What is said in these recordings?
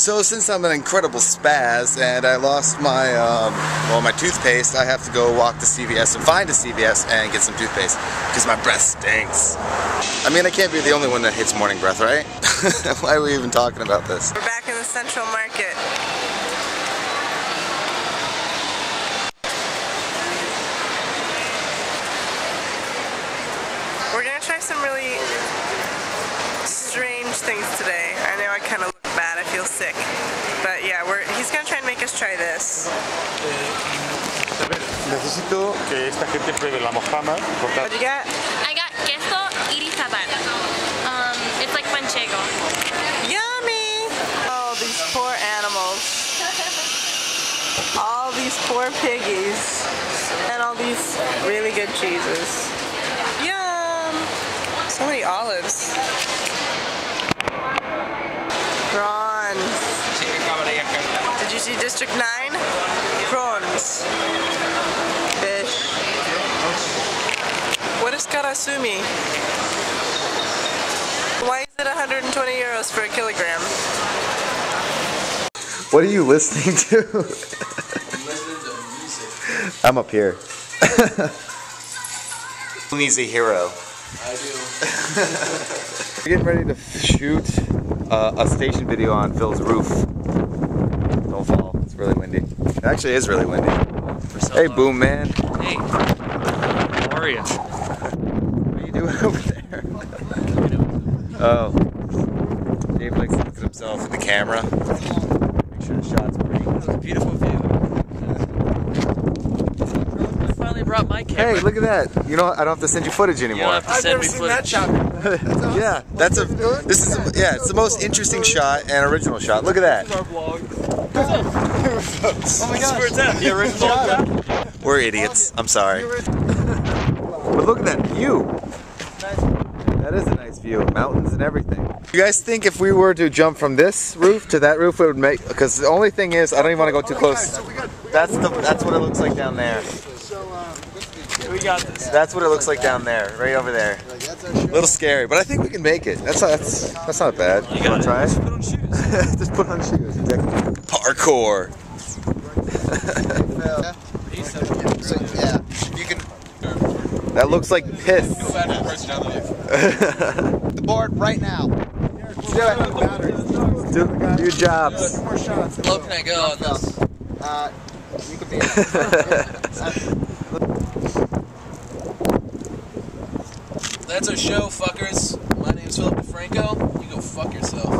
So since I'm an incredible spaz and I lost my, um, well, my toothpaste, I have to go walk to CVS and find a CVS and get some toothpaste because my breath stinks. I mean, I can't be the only one that hates morning breath, right? Why are we even talking about this? We're back in the Central Market. We're gonna try some really strange things today. I know I kind of feel sick. But yeah, we're, he's gonna try and make us try this. Necesito que esta gente pruebe la mojama. What'd you get? I got queso Idiazabal. Um, it's like manchego. Yummy! Oh, these poor animals. All these poor piggies. And all these really good cheeses. Yum! So many olives. Prawns. Did you see District 9? Prawns. Fish. What is karasumi? Why is it 120 euros for a kilogram? What are you listening to? I'm up here. He's a hero. I do. We're getting ready to shoot uh, a station video on Phil's roof. Don't fall. It's really windy. It actually is really windy. Hey, boom man. Hey. How are you? What are you doing over there? oh. Dave likes to look at himself in the camera. Make sure the shot's pretty. It's a beautiful view. I finally brought my camera. Hey, look at that. You know what? I don't have to send you footage anymore. You don't anymore. have to send me footage. yeah, that's a. This is a, yeah, it's the most interesting shot and original shot. Look at that. Our vlog. Oh my gosh. Where's that? The original? We're idiots. I'm sorry. But look at that view. That is a nice view. Mountains and everything. You guys think if we were to jump from this roof to that roof, it would make? Because the only thing is, I don't even want to go too close. That's the. That's what it looks like down there. We got this. That's what it looks like down there, right over there. A little scary, but I think we can make it. That's not. That's, that's not bad. You you gotta try Just it? put on shoes. Just put on shoes. Exactly. Parkour. So, yeah, you can That looks like piss. the board right now. Do, it. do your jobs. How low can I go on this? Uh, you can be. That's our show, fuckers. My name's Philip DeFranco. You go fuck yourself.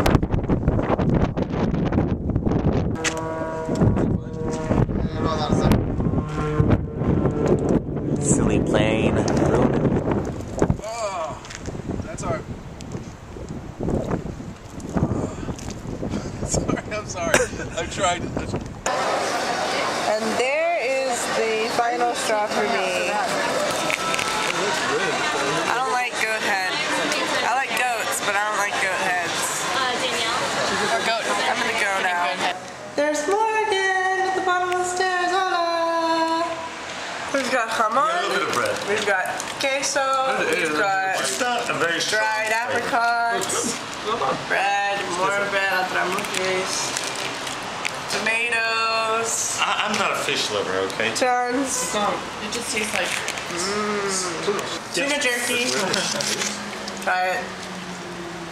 Silly plane. Oh, that's our. sorry, I'm sorry. I'm trying to. And there is the final straw for me. We've got jamon. We've got queso. We've got dried apricots. Bread, more bread, atramuques. Tomatoes. I, I'm not a fish lover, okay? Tons. It just tastes like Tuna jerky. Try it.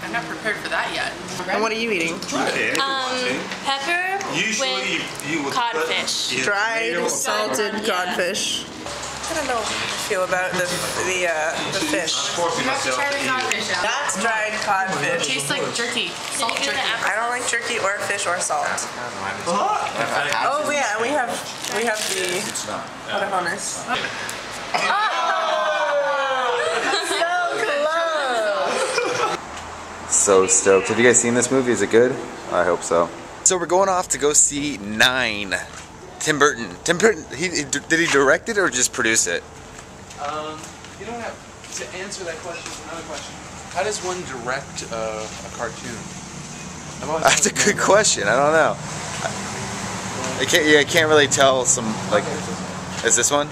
I'm not prepared for that yet. And what are you eating? Um, pepper Usually with you would codfish. Dried salted codfish. I don't know how I feel about the the uh, the fish. You have to try the codfish out. That's dried codfish. It tastes like jerky. Salt jerky. I don't like jerky or fish or salt. Oh yeah, we have we have the corazones. So stoked. Have you guys seen this movie? Is it good? I hope so. So we're going off to go see Nine. Tim Burton. Tim Burton. He, he did he direct it or just produce it? Um, you don't have to answer that question. is Another question. How does one direct uh, a cartoon? That's a good know. question. I don't know. I can't. Yeah, I can't really tell. Some like. Is this one?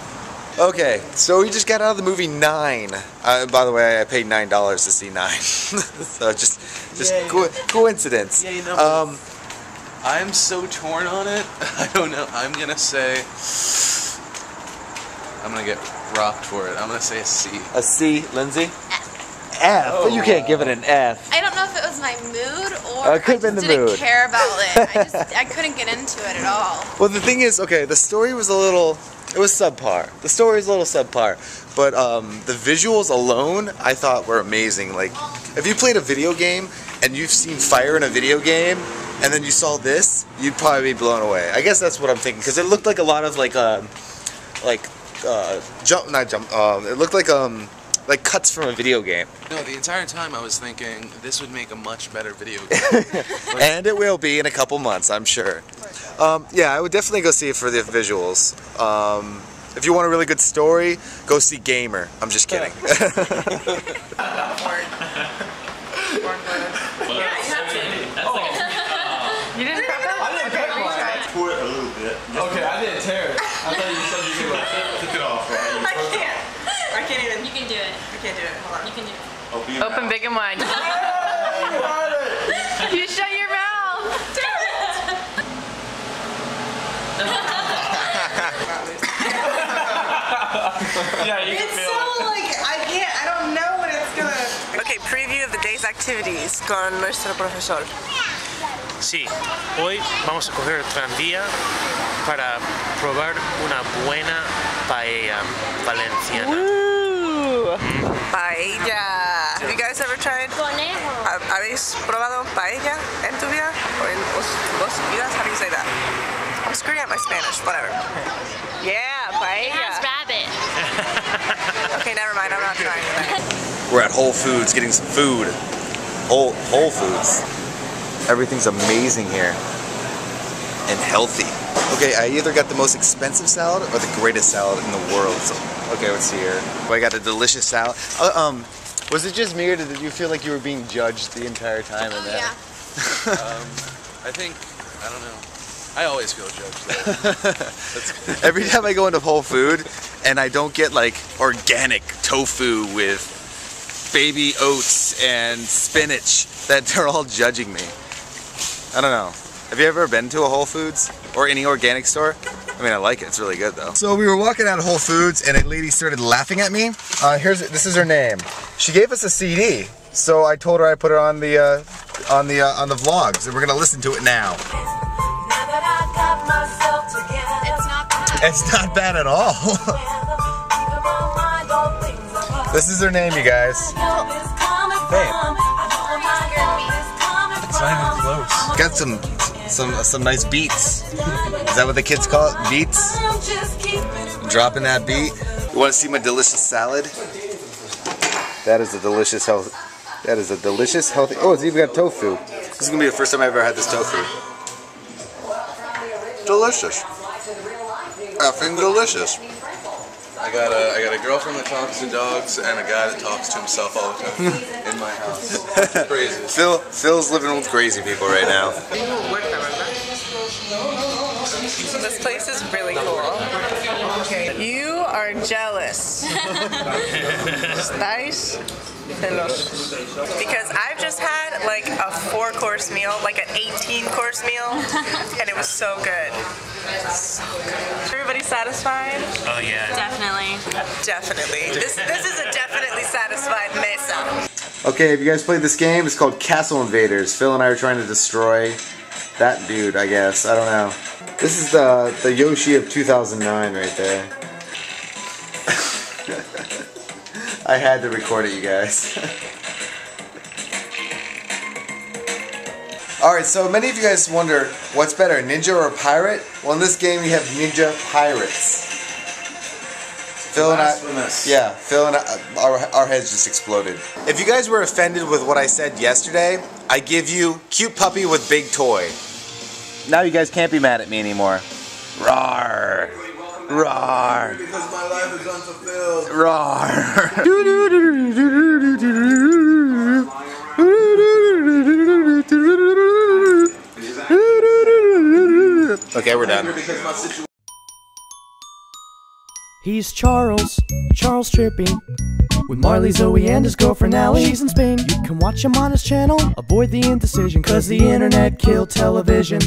Okay, so we just got out of the movie Nine. Uh, by the way, I paid nine dollars to see Nine. so just, just Yay. co- coincidence. Yay, numbers. um, I'm so torn on it. I don't know. I'm gonna say. I'm gonna get rocked for it. I'm gonna say a C. A C, Lindsay? F. Oh, you can't give it an F. I don't know if it was my mood or Uh, it I could've just been the didn't mood. care about it. I just I couldn't get into it at all. Well, the thing is, okay, the story was a little, it was subpar. The story is a little subpar, but um, the visuals alone, I thought were amazing. Like, if you played a video game and you've seen fire in a video game, and then you saw this, you'd probably be blown away. I guess that's what I'm thinking, because it looked like a lot of like, uh, like, uh, jump, not jump. Um, it looked like um, like cuts from a video game, No, the entire time I was thinking this would make a much better video game. and it will be in a couple months, I'm sure. Um, yeah, I would definitely go see it for the visuals. Um, if you want a really good story, go see Gamer. I'm just kidding. You didn't prep that? Pour it a little bit. Okay, I didn't tear it. I thought you said you could like Took it off, right? I can't. I can't even. You can do it. I can't do it. Hold on. You can do it. Oh, Open your Open mouth. big and wide. you shut your mouth. Yeah, you It's so like I can't. I don't know what it's gonna. Okay, preview of the day's activities con nuestro profesor. Sí, hoy vamos a coger tranvía para probar una buena paella valenciana. Ooh. Paella. Have you guys ever tried? Conejo. ha- ¿Habéis probado paella en tu vida? Or in vos, vidas? How do you say that? I'm screwing up my Spanish. Whatever. Yeah, paella. rabbit. Okay, never mind. I'm not trying. We're at Whole Foods getting some food. Whole Whole Foods. Everything's amazing here and healthy. Okay, I either got the most expensive salad or the greatest salad in the world. So, okay, let's see here. Oh, I got a delicious salad. Uh, um, was it just me or did you feel like you were being judged the entire time in that? Um, I think I don't know. I always feel judged though. Every time I go into Whole Food and I don't get like organic tofu with baby oats and spinach, that they're all judging me. I don't know. Have you ever been to a Whole Foods or any organic store? I mean, I like it. It's really good though. So we were walking out of Whole Foods and a lady started laughing at me. Uh, here's this is her name. She gave us a CD, so I told her I put it on the uh, on the uh, on the vlogs, and we're gonna listen to it now. It's not bad. It's not bad at all. this is her name, you guys. Hey. Close. Got some some some nice beats. Is that what the kids call it? Beats? Dropping that beat. You want to see my delicious salad? That is a delicious health. That is a delicious healthy. Oh, it's even got tofu. This is gonna be the first time I've ever had this tofu. Delicious. Effing delicious. I got a I got a girlfriend that talks to dogs and a guy that talks to himself all the time in my house. Crazy. Phil Phil's living with crazy people right now. This place is really cool. You are jealous. Estáis celosos. Because I've just had like a four course meal, like an 18 course meal, and it was so good. So. Everybody satisfied? Oh yeah. Definitely. Definitely. This this is a definitely satisfied mesa. Okay, have you guys played this game? It's called Castle Invaders. Phil and I are trying to destroy that dude, I guess. I don't know. This is the the Yoshi of 2009 right there. I had to record it, you guys. Alright, so many of you guys wonder what's better, ninja or pirate? Well, in this game, you have ninja pirates. Phil and I, Blasphemous. yeah, Phil and I, our, our heads just exploded. If you guys were offended with what I said yesterday, I give you cute puppy with big toy. Now you guys can't be mad at me anymore. Rawr. Rawr. Because my life is unfulfilled. Rawr. Okay, we're done. He's Charles, Charles Trippy. With Marley, Zoey, and his girlfriend Allie. She's in Spain. You can watch him on his channel. Avoid the indecision, cause the internet killed television.